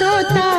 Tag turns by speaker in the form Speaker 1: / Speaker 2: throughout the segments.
Speaker 1: 多大？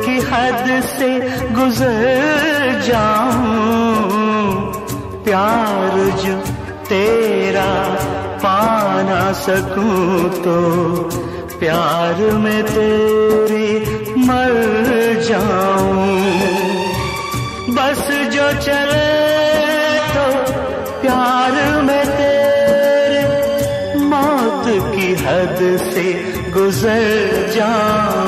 Speaker 1: की हद से गुजर जाऊँ। प्यार जो तेरा पाना सकूँ तो प्यार में तेरे मर जाऊँ। बस जो चले तो प्यार में तेरे मौत की हद से गुजर जाऊँ।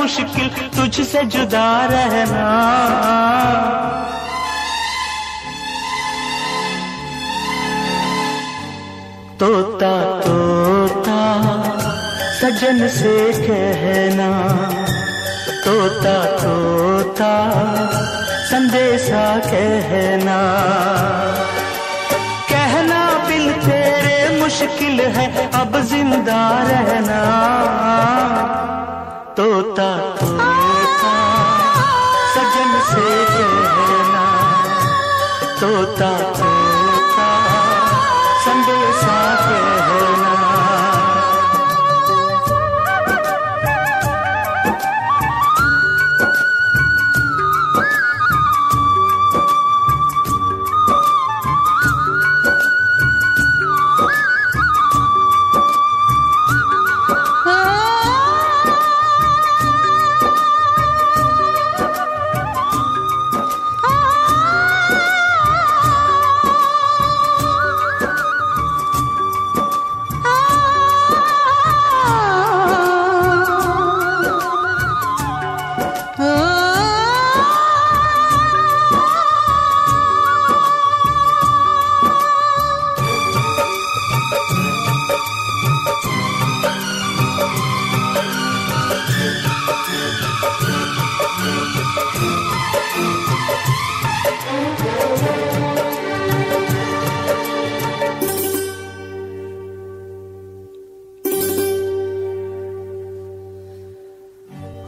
Speaker 1: मुश्किल तुझसे जुदा रहना। तोता तोता, सजन से कहना। तोता तोता, संदेशा कहना। कहना बिल तेरे मुश्किल है, अब ज़िंदा रहना। तोता तोता सजन से कहना तोता तोता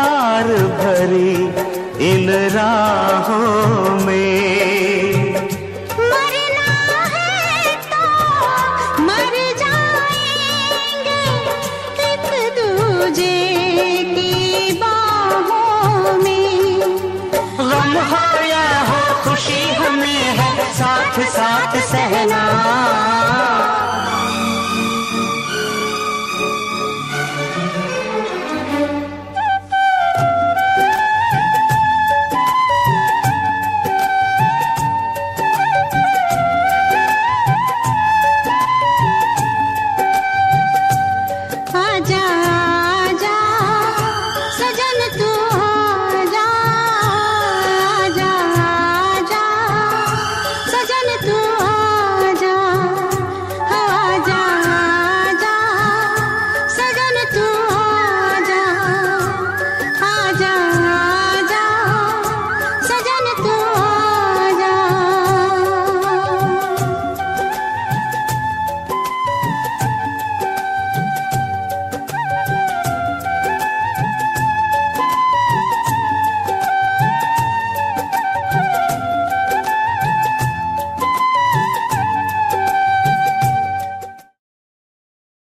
Speaker 1: भरी इन राहों में।
Speaker 2: मरना है तो मर जाएँगे एक दूजे की बाहों में।
Speaker 1: गम हो या हो खुशी हमें है साथ साथ।
Speaker 2: जा